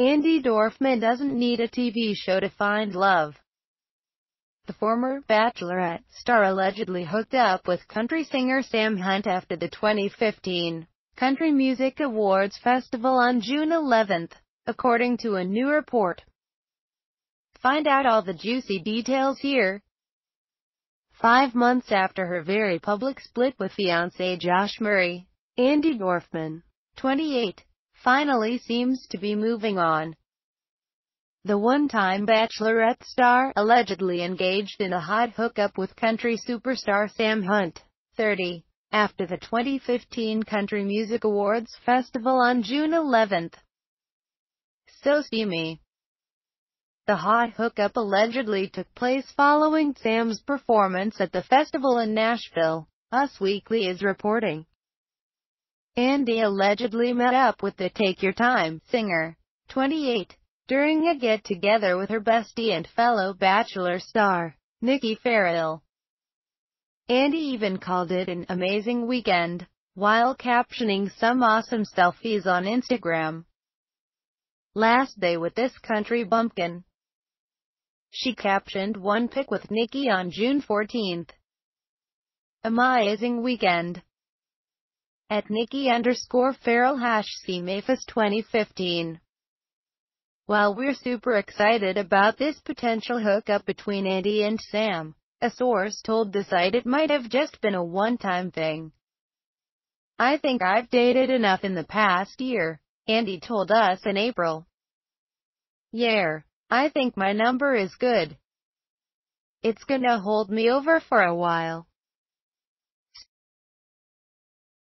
Andi Dorfman doesn't need a TV show to find love. The former Bachelorette star allegedly hooked up with country singer Sam Hunt after the 2015 Country Music Awards Festival on June 11, according to a new report. Find out all the juicy details here. Five months after her very public split with fiancé Josh Murray, Andi Dorfman, 28, finally seems to be moving on. The one-time Bachelorette star allegedly engaged in a hot hookup with country superstar Sam Hunt, 30, after the 2015 Country Music Awards Festival on June 11. So see me. The hot hookup allegedly took place following Sam's performance at the festival in Nashville, Us Weekly is reporting. Andi allegedly met up with the Take Your Time singer, 28, during a get-together with her bestie and fellow Bachelor star, Nikki Ferrell. Andi even called it an amazing weekend, while captioning some awesome selfies on Instagram. Last day with this country bumpkin. She captioned one pic with Nikki on June 14th. Amazing weekend at Nikki underscore Ferrell hash CMAFest 2015. While we're super excited about this potential hookup between Andi and Sam, a source told the site it might have just been a one-time thing. I think I've dated enough in the past year, Andi told us in April. Yeah, I think my number is good. It's gonna hold me over for a while.